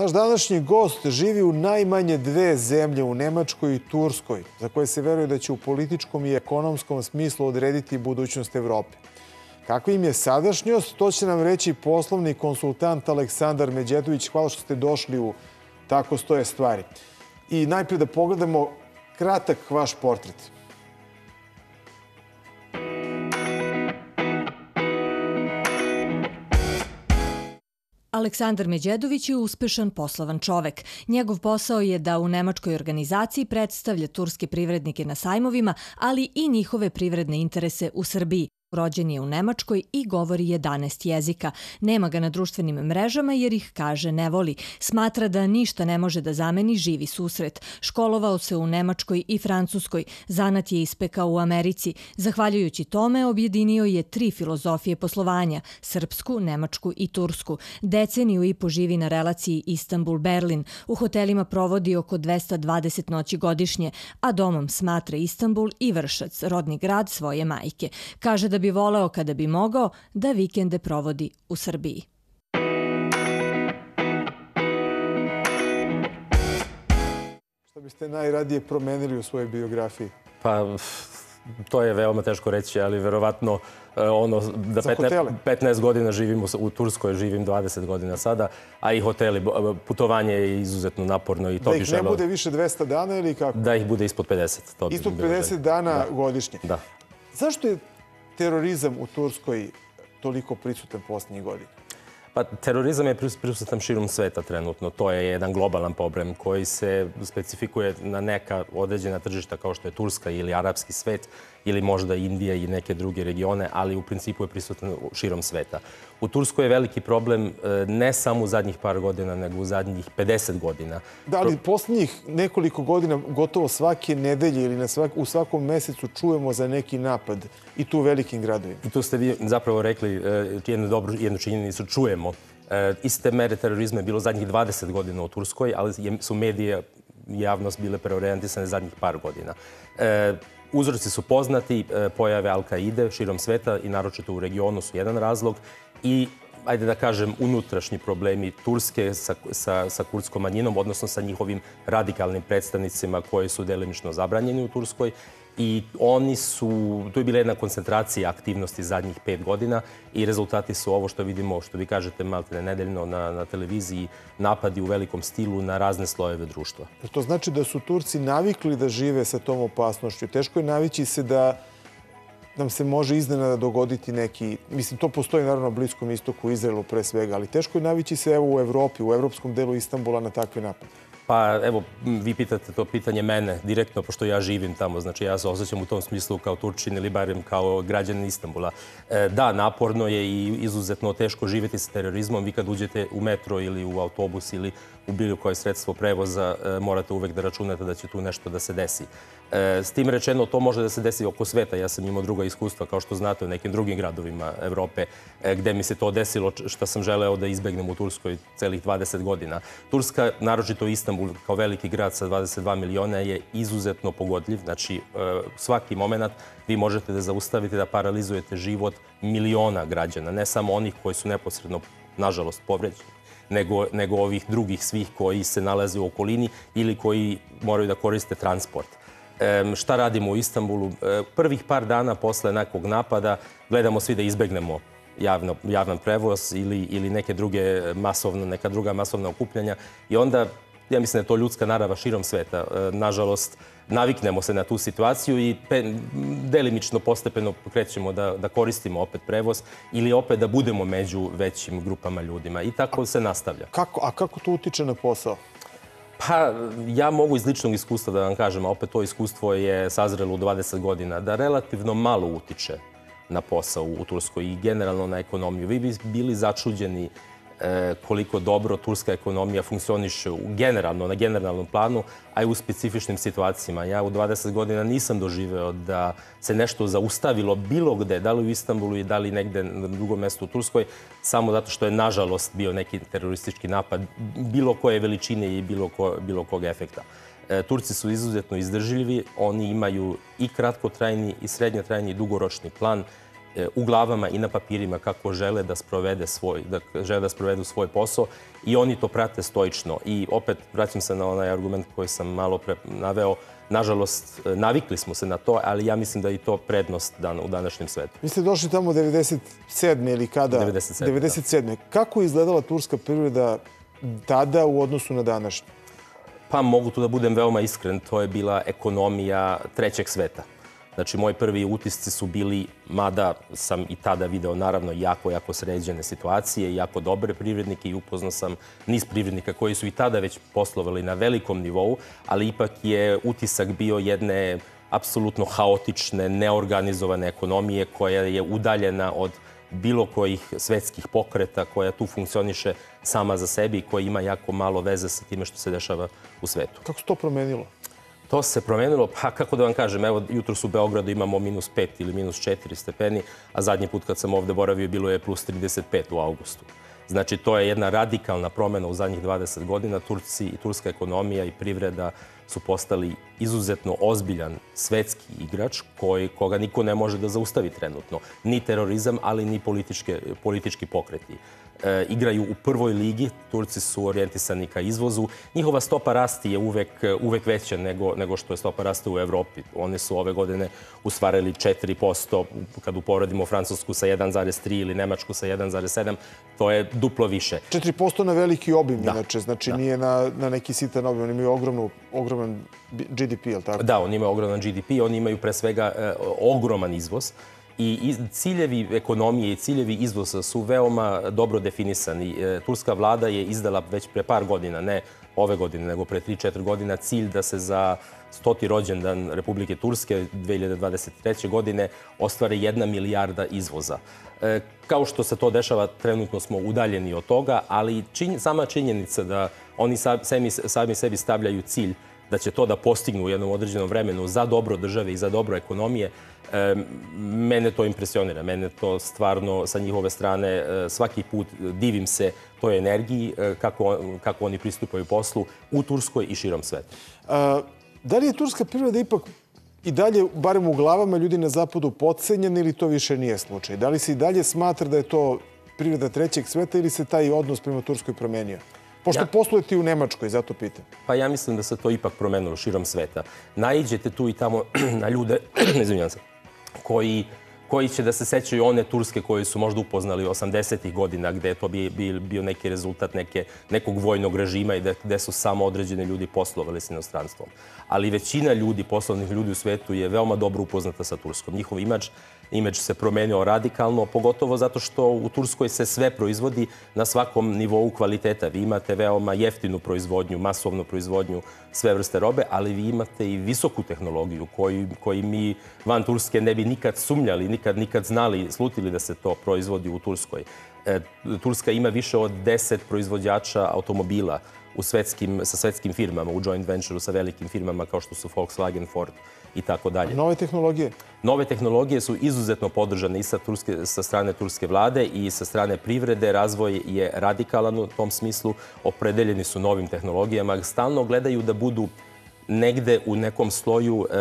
Naš današnji gost živi u najmanje dve zemlje, u Nemačkoj i Turskoj, za koje se veruje da će u političkom i ekonomskom smislu odrediti budućnost Evrope. Kakva im je sadašnjost, to će nam reći poslovni konsultant Aleksandar Međedović. Hvala što ste došli u Tako stoje stvari. I najprije da pogledamo kratak vaš portret. Aleksandar Međedović je uspešan poslovan čovek. Njegov posao je da u nemačkoj organizaciji predstavlja turske privrednike na sajmovima, ali i njihove privredne interese u Srbiji. Rođen je u Nemačkoj i govori 11 jezika. Nema ga na društvenim mrežama jer ih kaže ne voli. Smatra da ništa ne može da zameni živi susret. Školovao se u Nemačkoj i Francuskoj. Zanat je ispekao u Americi. Zahvaljujući tome objedinio je tri filozofije poslovanja. Srpsku, Nemačku i Tursku. Deceniju i poživi na relaciji Istanbul-Berlin. U hotelima provodi oko 220 noći godišnje, a domom smatra Istanbul i Vršac, rodni grad svoje majke. Kaže da bi voleo kada bi mogao da vikende provodi u Srbiji. Šta biste najradije promenili u svojoj biografiji? Pa, to je veoma teško reći, ali verovatno e, ono da 15, 15 godina živim u Turskoj, živim 20 godina sada, a i hoteli, putovanje je izuzetno naporno i to da ih ne bude više 200 dana ili kako? Da ih bude ispod 50. To ispod 50 dana da. godišnje. Da. Zašto je terorizam u Turskoj toliko prisutan poslednjih godina? Pa, terorizam je prisutan širom sveta trenutno. To je jedan globalan problem koji se specifikuje na neka određena tržišta kao što je Turska ili arapski svet ili možda Indija i neke druge regione, ali u principu je prisutan širom sveta. U Turskoj je veliki problem e, ne samo u zadnjih par godina, nego u zadnjih 50 godina. Da, ali poslednjih nekoliko godina gotovo svake nedelje ili na svak, u svakom mesecu čujemo za neki napad i tu u velikim gradovima. I tu ste vi zapravo rekli e, jednu, dobru, jednu činjenicu, čujemo. E, iste mere terorizma je bilo zadnjih 20 godina u Turskoj, ali su medije javnost bile preorijentisane zadnjih par godina. Uzroci su poznati, e, pojave Al-Qaide širom sveta i naročito u regionu su jedan razlog i ajde da kažem, unutrašnji problemi Turske sa, sa, sa kurdskom manjinom, odnosno sa njihovim radikalnim predstavnicima koji su delimično zabranjeni u Turskoj i oni su, tu je bila jedna koncentracija aktivnosti zadnjih pet godina i rezultati su ovo što vidimo, što vi kažete malte nedeljno na, na televiziji, napadi u velikom stilu na razne slojeve društva. To znači da su Turci navikli da žive sa tom opasnošću. Teško je navići se da nam se može iznenada dogoditi neki, mislim, to postoji naravno na Bliskom istoku, Izraelu pre svega, ali teško je navići se evo u Evropi, u evropskom delu Istambula na takve napade. Pa evo, vi pitate to pitanje mene direktno, pošto ja živim tamo. Znači ja se osjećam u tom smislu kao Turčin ili barem kao građanin Istambula. E, da, naporno je i izuzetno teško živeti sa terorizmom. Vi kad uđete u metro ili u autobus ili u bilo koje sredstvo prevoza, e, morate uvek da računate da će tu nešto da se desi. E, s tim rečeno, to može da se desi oko sveta. Ja sam imao druga iskustva, kao što znate, u nekim drugim gradovima Evrope, e, gde mi se to desilo, što sam želeo da izbegnem u Turskoj celih 20 godina. Turska, naročito Istanbul, kao veliki grad sa 22 miliona, je izuzetno pogodljiv. Znači, e, svaki moment vi možete da zaustavite, da paralizujete život miliona građana, ne samo onih koji su neposredno, nažalost, povređeni nego, nego ovih drugih svih koji se nalaze u okolini ili koji moraju da koriste transport šta radimo u Istanbulu. Prvih par dana posle nekog napada gledamo svi da izbegnemo javno, javan prevoz ili, ili neke druge masovne, neka druga masovna okupljanja. I onda, ja mislim da je to ljudska narava širom sveta. Nažalost, naviknemo se na tu situaciju i delimično, postepeno krećemo da, da koristimo opet prevoz ili opet da budemo među većim grupama ljudima. I tako se nastavlja. Kako, a kako to utiče na posao? Pa, ja mogu iz ličnog iskustva da vam kažem, a opet to iskustvo je sazrelo u 20 godina, da relativno malo utiče na posao u Turskoj i generalno na ekonomiju. Vi bi bili začuđeni koliko dobro turska ekonomija funkcioniše generalno, na generalnom planu, a i u specifičnim situacijama. Ja u 20 godina nisam doživeo da se nešto zaustavilo bilo gde, da li u Istanbulu i da li negde na drugom mestu u Turskoj, samo zato što je nažalost bio neki teroristički napad bilo koje veličine i bilo, ko, bilo kog efekta. E, Turci su izuzetno izdržljivi, oni imaju i kratkotrajni i srednjotrajni i dugoročni plan e, u glavama i na papirima kako žele da sprovede svoj, da žele da sprovedu svoj posao i oni to prate stoično. I opet vraćam se na onaj argument koji sam malo pre naveo, Nažalost, e, navikli smo se na to, ali ja mislim da je to prednost dan, u današnjem svetu. Vi ste došli tamo 97. ili kada? 97. 97. Da. Kako je izgledala turska privreda tada u odnosu na današnju? Pa mogu tu da budem veoma iskren, to je bila ekonomija trećeg sveta. Znači, moji prvi utisci su bili, mada sam i tada video naravno jako, jako sređene situacije, jako dobre privrednike i upoznao sam niz privrednika koji su i tada već poslovali na velikom nivou, ali ipak je utisak bio jedne apsolutno haotične, neorganizovane ekonomije koja je udaljena od bilo kojih svetskih pokreta koja tu funkcioniše sama za sebi i koja ima jako malo veze sa time što se dešava u svetu. Kako se to promenilo? To se promenilo, pa kako da vam kažem, evo jutro u Beogradu imamo minus 5 ili minus 4 stepeni, a zadnji put kad sam ovde boravio bilo je plus 35 u augustu. Znači, to je jedna radikalna promena u zadnjih 20 godina. Turci i turska ekonomija i privreda su postali izuzetno ozbiljan svetski igrač koji, koga niko ne može da zaustavi trenutno. Ni terorizam, ali ni politički pokreti e, igraju u prvoj ligi, Turci su orijentisani ka izvozu. Njihova stopa rasti je uvek, uvek veća nego, nego što je stopa rasta u Evropi. One su ove godine usvarili 4%, kad uporedimo Francusku sa 1,3 ili Nemačku sa 1,7, to je duplo više. 4% na veliki obim, da. inače, znači da. nije na, na neki sitan obim, oni imaju ogromnu, ogroman GDP, je li tako? Da, oni imaju ogroman GDP, oni imaju pre svega e, ogroman izvoz i ciljevi ekonomije i ciljevi izvoza su veoma dobro definisani. E, turska vlada je izdala već pre par godina, ne ove godine, nego pre 3-4 godina, cilj da se za stoti rođendan Republike Turske 2023. godine ostvare jedna milijarda izvoza. E, kao što se to dešava, trenutno smo udaljeni od toga, ali sama činjenica da oni sami sebi stavljaju cilj da će to da postignu u jednom određenom vremenu za dobro države i za dobro ekonomije, mene to impresionira. Mene to stvarno sa njihove strane e, svaki put divim se toj energiji, e, kako, kako oni pristupaju poslu u Turskoj i širom sveta. Da li je turska priroda ipak i dalje, barem u glavama ljudi na zapadu, podcenjena ili to više nije slučaj? Da li se i dalje smatra da je to priroda trećeg sveta ili se taj odnos prema Turskoj promenio? Pošto ja. poslujete i u Nemačkoj, zato pitam. Pa ja mislim da se to ipak promenilo širom sveta. Naiđete tu i tamo na ljude, izvinjam se, koji koji će da se sećaju one Turske koje su možda upoznali 80. godina, gde je to bi, bi, bio neki rezultat neke, nekog vojnog režima i da, gde su samo određeni ljudi poslovali s inostranstvom. Ali većina ljudi, poslovnih ljudi u svetu je veoma dobro upoznata sa Turskom. Njihov imač imidž se promenio radikalno, pogotovo zato što u Turskoj se sve proizvodi na svakom nivou kvaliteta. Vi imate veoma jeftinu proizvodnju, masovnu proizvodnju sve vrste robe, ali vi imate i visoku tehnologiju koju, koji mi van Turske ne bi nikad sumnjali, nikad, nikad znali, slutili da se to proizvodi u Turskoj. E, Turska ima više od 10 proizvođača automobila u svetskim, sa svetskim firmama, u joint venture sa velikim firmama kao što su Volkswagen, Ford i tako dalje. Nove tehnologije? Nove tehnologije su izuzetno podržane i sa, turske, sa strane turske vlade i sa strane privrede. Razvoj je radikalan u tom smislu. Opredeljeni su novim tehnologijama. Stalno gledaju da budu negde u nekom sloju e,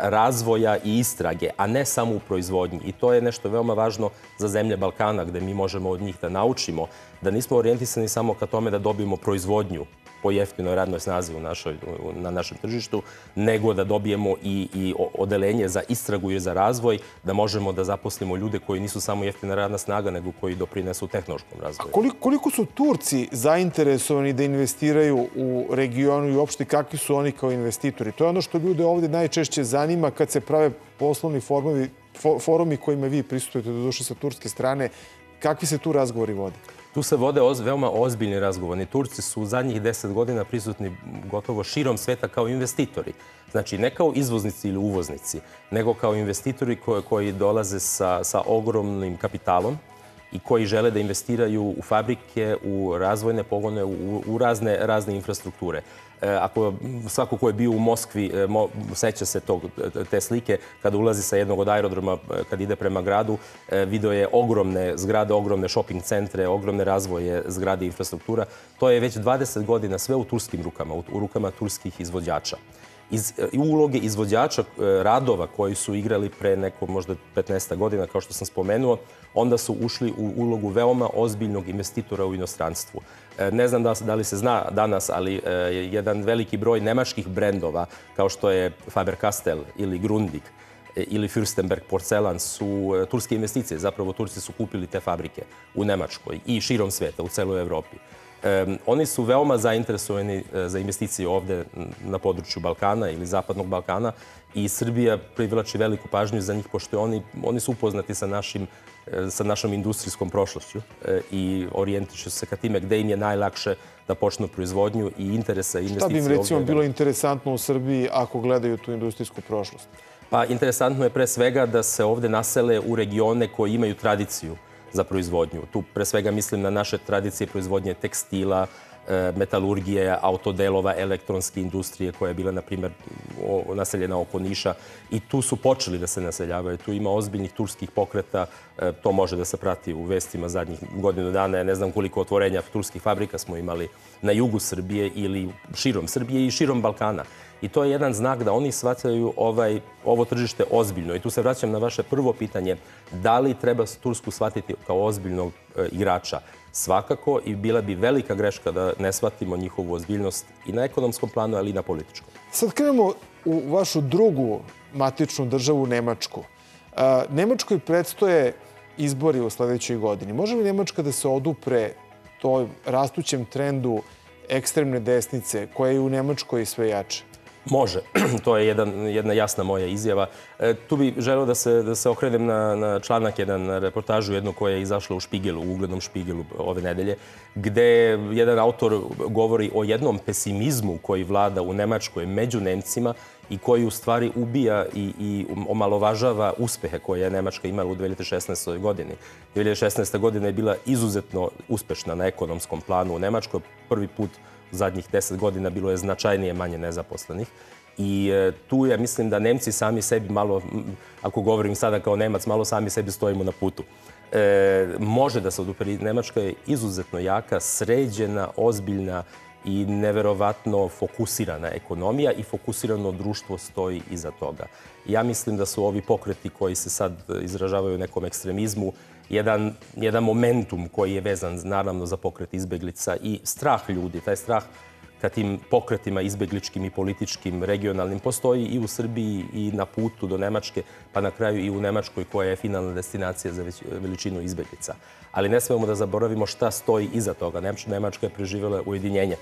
razvoja i istrage, a ne samo u proizvodnji. I to je nešto veoma važno za zemlje Balkana, gde mi možemo od njih da naučimo da nismo orijentisani samo ka tome da dobijemo proizvodnju po jeftinoj radnoj snazi našoj, na našem tržištu, nego da dobijemo i, i odelenje za istragu i za razvoj, da možemo da zaposlimo ljude koji nisu samo jeftina radna snaga, nego koji doprinesu tehnološkom razvoju. A koliko, koliko su Turci zainteresovani da investiraju u regionu i uopšte kakvi su oni kao investitori? To je ono što ljude ovde najčešće zanima kad se prave poslovni formovi, forumi kojima vi prisutujete do duše sa turske strane. Kakvi se tu razgovori vode? Tu se vode oz, veoma ozbiljni razgovorni. Turci su u zadnjih deset godina prisutni gotovo širom sveta kao investitori. Znači, ne kao izvoznici ili uvoznici, nego kao investitori koji, koji dolaze sa, sa ogromnim kapitalom i koji žele da investiraju u fabrike, u razvojne pogone, u, razne, razne infrastrukture. E, ako svako ko je bio u Moskvi e, seća se tog, te slike kada ulazi sa jednog od aerodroma e, kad ide prema gradu, video je ogromne zgrade, ogromne shopping centre, ogromne razvoje zgrade i infrastruktura. To je već 20 godina sve u turskim rukama, u, u rukama turskih izvođača. Iz, uloge izvođača radova koji su igrali pre neko možda 15 godina, kao što sam spomenuo, onda su ušli u ulogu veoma ozbiljnog investitora u inostranstvu. Ne znam da, da li se zna danas, ali jedan veliki broj nemačkih brendova, kao što je Faber-Castell ili Grundig, ili Fürstenberg porcelan su turske investicije. Zapravo Turci su kupili te fabrike u Nemačkoj i širom sveta, u celoj Evropi. Oni su veoma zainteresovani uh, za investicije ovde na području Balkana ili Zapadnog Balkana i Srbija privlači veliku pažnju za njih pošto oni, oni su upoznati sa, našim, uh, sa našom industrijskom prošlošću uh, i orijentišu se ka time gde im je najlakše da počnu proizvodnju i interesa investicije. Šta bi im recimo bilo interesantno u Srbiji ako gledaju tu industrijsku prošlost? Pa interesantno je pre svega da se ovde nasele u regione koji imaju tradiciju za proizvodnju. Tu pre svega mislim na naše tradicije proizvodnje tekstila, metalurgije, autodelova, elektronske industrije koja je bila, na primjer, naseljena oko Niša i tu su počeli da se naseljavaju. Tu ima ozbiljnih turskih pokreta, e, to može da se prati u vestima zadnjih godinu dana. Ja ne znam koliko otvorenja turskih fabrika smo imali na jugu Srbije ili širom Srbije i širom Balkana. I to je jedan znak da oni shvataju ovaj, ovo tržište ozbiljno. I tu se vraćam na vaše prvo pitanje. Da li treba Tursku shvatiti kao ozbiljnog e, igrača? Svakako i bila bi velika greška da ne shvatimo njihovu ozbiljnost i na ekonomskom planu, ali i na političkom. Sad krenemo u vašu drugu matičnu državu, Nemačku. A, Nemačkoj predstoje izbori u sledećoj godini. Može li Nemačka da se odupre toj rastućem trendu ekstremne desnice koja je u Nemačkoj sve jače? Može, to je jedan, jedna jasna moja izjava. E, tu bih želeo da se, da se okrenem na, na članak, jedan na reportažu, jednu koja je izašla u Špigelu, u uglednom Špigelu ove nedelje, gde jedan autor govori o jednom pesimizmu koji vlada u Nemačkoj među Nemcima i koji u stvari ubija i, i omalovažava uspehe koje je Nemačka imala u 2016. godini. 2016. godina je bila izuzetno uspešna na ekonomskom planu u Nemačkoj. Prvi put zadnjih deset godina bilo je značajnije manje nezaposlenih. I e, tu ja mislim da Nemci sami sebi malo, ako govorim sada kao Nemac, malo sami sebi stojimo na putu. E, može da se oduperi. Nemačka je izuzetno jaka, sređena, ozbiljna i neverovatno fokusirana ekonomija i fokusirano društvo stoji iza toga. Ja mislim da su ovi pokreti koji se sad izražavaju u nekom ekstremizmu jedan, jedan momentum koji je vezan naravno za pokret izbeglica i strah ljudi, taj strah ka tim pokretima izbegličkim i političkim, regionalnim, postoji i u Srbiji i na putu do Nemačke, pa na kraju i u Nemačkoj koja je finalna destinacija za veličinu izbeglica. Ali ne smemo da zaboravimo šta stoji iza toga. Nemačka je preživjela ujedinjenje.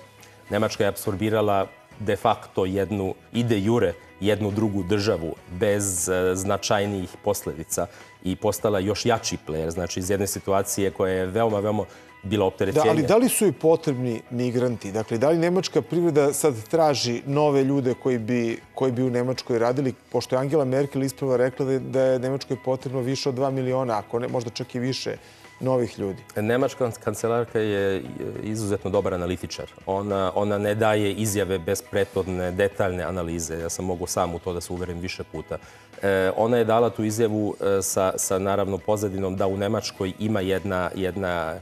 Nemačka je absorbirala de facto jednu, ide jure, jednu drugu državu bez e, značajnijih posledica i postala još jači player, znači iz jedne situacije koja je veoma, veoma bila opterećenja. Da, ali da li su i potrebni migranti? Dakle, da li nemačka privreda sad traži nove ljude koji bi, koji bi u Nemačkoj radili? Pošto je Angela Merkel isprava rekla da je, da je Nemačkoj potrebno više od 2 miliona, ako ne, možda čak i više novih ljudi. Nemačka kancelarka je izuzetno dobar analitičar. Ona, ona ne daje izjave bez prethodne, detaljne analize. Ja sam mogu sam u to da se uverim više puta. E, ona je dala tu izjavu e, sa, sa naravno pozadinom da u Nemačkoj ima jedna, jedna E,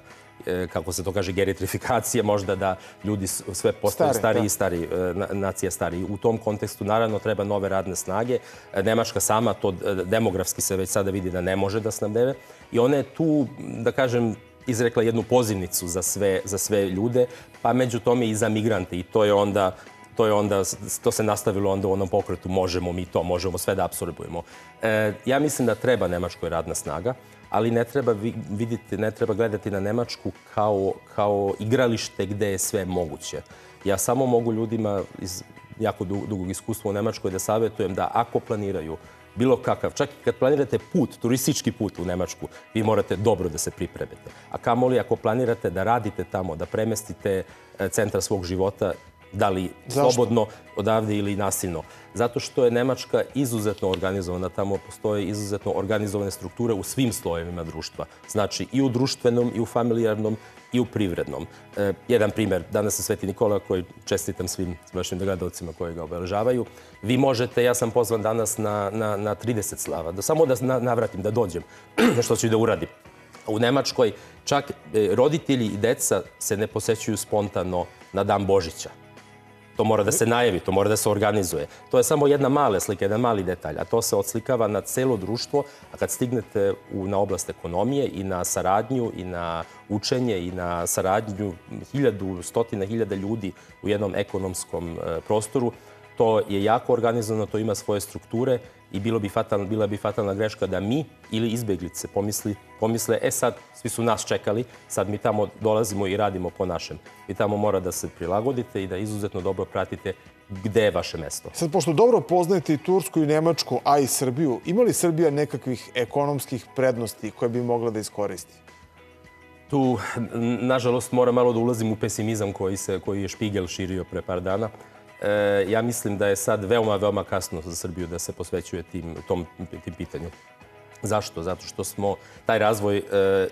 kako se to kaže, geritrifikacije, možda da ljudi sve postaju stariji i stariji, e, nacija stariji. U tom kontekstu naravno treba nove radne snage. E, Nemačka sama to demografski se već sada vidi da ne može da snabdeve i ona je tu, da kažem, izrekla jednu pozivnicu za sve, za sve ljude, pa među tome i za migrante i to je onda to je onda, to se nastavilo onda u onom pokretu možemo mi to, možemo sve da absorbujemo. E, ja mislim da treba Nemačkoj radna snaga ali ne treba vidjeti, ne treba gledati na Nemačku kao, kao igralište gde je sve moguće. Ja samo mogu ljudima iz jako dugog iskustva u Nemačkoj da savjetujem da ako planiraju bilo kakav, čak i kad planirate put, turistički put u Nemačku, vi morate dobro da se pripremite. A kamoli ako planirate da radite tamo, da premestite e, centar svog života, da li Zašto? slobodno odavde ili nasilno. Zato što je Nemačka izuzetno organizovana, tamo postoje izuzetno organizovane strukture u svim slojevima društva. Znači i u društvenom, i u familijarnom, i u privrednom. E, jedan primer, danas je Sveti Nikola koji čestitam svim vašim gledalcima koji ga obeležavaju. Vi možete, ja sam pozvan danas na, na, na 30 slava, da samo da navratim, da dođem, što ću da uradim. U Nemačkoj čak e, roditelji i deca se ne posećuju spontano na dan Božića To mora da se najavi, to mora da se organizuje. To je samo jedna mala slika, jedan mali detalj, a to se odslikava na celo društvo, a kad stignete u, na oblast ekonomije i na saradnju i na učenje i na saradnju hiljadu, stotina hiljada ljudi u jednom ekonomskom e, prostoru, to je jako organizovano, to ima svoje strukture i bilo bi fatalna, bila bi fatalna greška da mi ili izbeglice pomisli, pomisle, e sad, svi su nas čekali, sad mi tamo dolazimo i radimo po našem. Vi tamo mora da se prilagodite i da izuzetno dobro pratite gde je vaše mesto. Sad, pošto dobro poznajete i Tursku i Nemačku, a i Srbiju, ima li Srbija nekakvih ekonomskih prednosti koje bi mogla da iskoristi? Tu, nažalost, moram malo da ulazim u pesimizam koji, se, koji je Špigel širio pre par dana. E, ja mislim da je sad veoma, veoma kasno za Srbiju da se posvećuje tim, tom, tim pitanju. Zašto? Zato što smo taj razvoj e,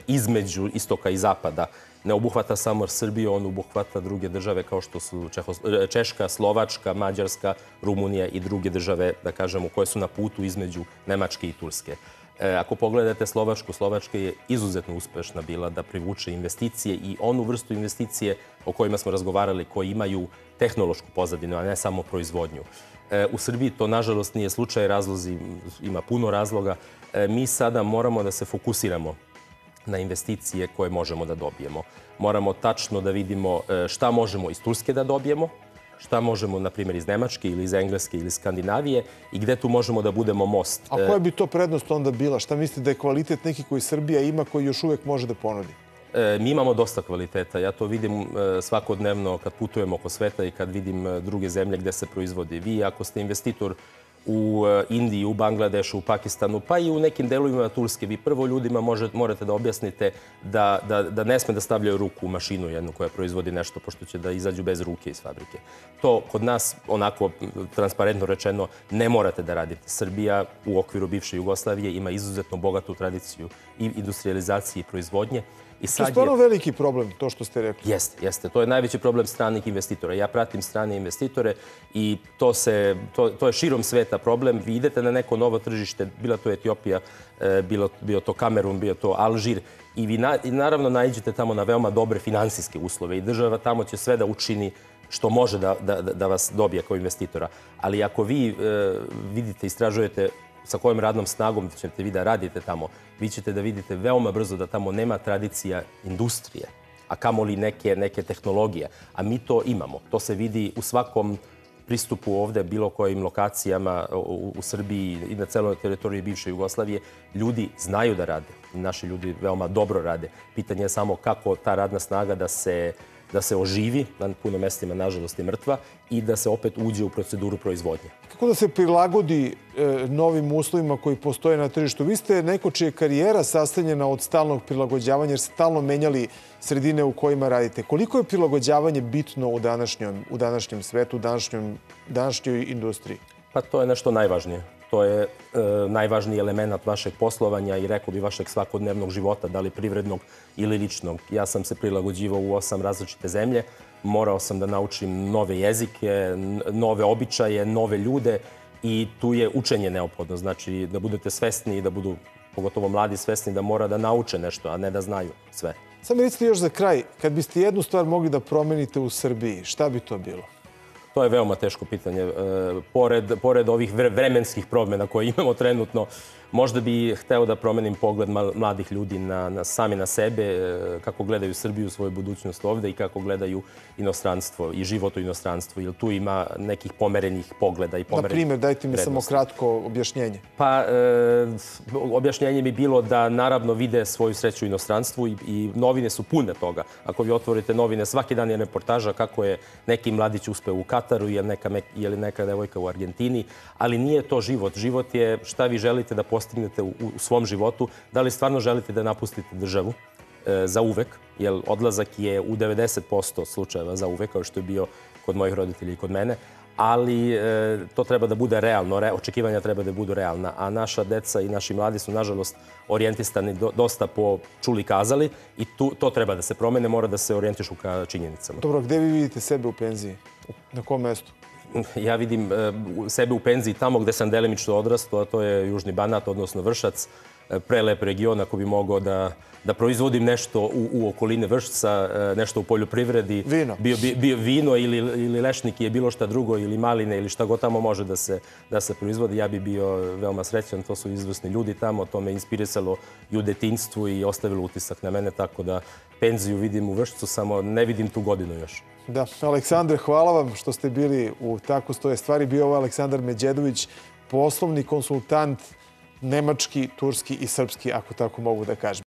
između istoka i zapada ne obuhvata samo Srbiju, on obuhvata druge države kao što su e, Češka, Slovačka, Mađarska, Rumunija i druge države, da kažemo, koje su na putu između Nemačke i Turske. E, ako pogledate Slovačku, Slovačka je izuzetno uspešna bila da privuče investicije i onu vrstu investicije o kojima smo razgovarali, koji imaju tehnološku pozadinu, a ne samo proizvodnju. E, u Srbiji to, nažalost, nije slučaj, razlozi, ima puno razloga. E, mi sada moramo da se fokusiramo na investicije koje možemo da dobijemo. Moramo tačno da vidimo šta možemo iz Turske da dobijemo, šta možemo, na primjer, iz Nemačke ili iz Engleske ili Skandinavije i gde tu možemo da budemo most. A koja bi to prednost onda bila? Šta mislite da je kvalitet neki koji Srbija ima koji još uvek može da ponudi? E, mi imamo dosta kvaliteta. Ja to vidim e, svakodnevno kad putujem oko sveta i kad vidim e, druge zemlje gde se proizvodi. Vi, ako ste investitor u e, Indiji, u Bangladešu, u Pakistanu, pa i u nekim delovima Turske. Vi prvo ljudima možete, morate da objasnite da, da, da ne sme da stavljaju ruku u mašinu jednu koja proizvodi nešto, pošto će da izađu bez ruke iz fabrike. To kod nas, onako transparentno rečeno, ne morate da radite. Srbija u okviru bivše Jugoslavije ima izuzetno bogatu tradiciju i industrializacije i proizvodnje. I sad to je stvarno je... veliki problem, to što ste rekli. Jeste, jeste. To je najveći problem stranih investitora. Ja pratim strane investitore i to, se, to, to je širom sveta problem. Vi idete na neko novo tržište, bila to Etiopija, e, bilo, bio to Kamerun, bio to Alžir, i vi na, i naravno naiđete tamo na veoma dobre finansijske uslove i država tamo će sve da učini što može da, da, da vas dobije kao investitora. Ali ako vi e, vidite, istražujete sa kojom radnom snagom ćete vi da radite tamo, vi ćete da vidite veoma brzo da tamo nema tradicija industrije, a kamoli neke, neke tehnologije. A mi to imamo. To se vidi u svakom pristupu ovde, bilo kojim lokacijama u, u Srbiji i na celoj teritoriji bivše Jugoslavije, ljudi znaju da rade. Naši ljudi veoma dobro rade. Pitanje je samo kako ta radna snaga da se da se oživi, na puno mestima nažalost je mrtva, i da se opet uđe u proceduru proizvodnje. Kako da se prilagodi e, novim uslovima koji postoje na tržištu? Vi ste neko čija je karijera sastavljena od stalnog prilagođavanja, jer ste stalno menjali sredine u kojima radite. Koliko je prilagođavanje bitno u današnjem, u današnjem svetu, u današnjem, današnjoj industriji? Pa to je nešto najvažnije. To je e, najvažniji element vašeg poslovanja i rekao bi vašeg svakodnevnog života, da li privrednog ili ličnog. Ja sam se prilagođivao u osam različite zemlje. Morao sam da naučim nove jezike, nove običaje, nove ljude i tu je učenje neophodno. Znači da budete svesni i da budu, pogotovo mladi, svesni da mora da nauče nešto, a ne da znaju sve. Samo recite još za kraj, kad biste jednu stvar mogli da promenite u Srbiji, šta bi to bilo? To je veoma teško pitanje. E, pored, pored ovih vremenskih promjena koje imamo trenutno, Možda bi hteo da promenim pogled mladih ljudi na, na sami na sebe, e, kako gledaju Srbiju, svoju budućnost ovde i kako gledaju inostranstvo i život u inostranstvu. Jer tu ima nekih pomerenih pogleda i pomerenih Na primjer, dajte mi prednosti. samo kratko objašnjenje. Pa, e, objašnjenje bi bilo da naravno vide svoju sreću u inostranstvu i, i novine su pune toga. Ako vi otvorite novine, svaki dan je reportaža kako je neki mladić uspeo u Kataru ili neka, ili neka devojka u Argentini, ali nije to život. Život je šta vi želite da postignete u, u svom životu, da li stvarno želite da napustite državu e, za uvek, jer odlazak je u 90% slučajeva za uvek, kao što je bio kod mojih roditelja i kod mene, ali e, to treba da bude realno, re, očekivanja treba da budu realna, a naša deca i naši mladi su, nažalost, orijentistani do, dosta po čuli kazali i tu, to treba da se promene, mora da se orijentišu ka činjenicama. Dobro, gde vi vidite sebe u penziji? Na kom mestu? Ja vidim e, sebe u penziji tamo gde sam delimično odrastao, a to je Južni Banat, odnosno Vršac. Prelep region ako bi mogao da da proizvodim nešto u, u okoline Vršca, e, nešto u poljoprivredi. Vino. Bio, bio, bio vino ili, ili lešnik je bilo šta drugo ili maline ili šta god tamo može da se, da se proizvodi. Ja bi bio veoma srećan. To su izvrsni ljudi tamo. To me inspirisalo i u detinstvu i ostavilo utisak na mene. Tako da penziju vidim u Vršcu, samo ne vidim tu godinu još. Da, Aleksandre, hvala vam što ste bili u Tako stoje stvari. Bio ovo Aleksandar Međedović, poslovni konsultant nemački, turski i srpski, ako tako mogu da kažem.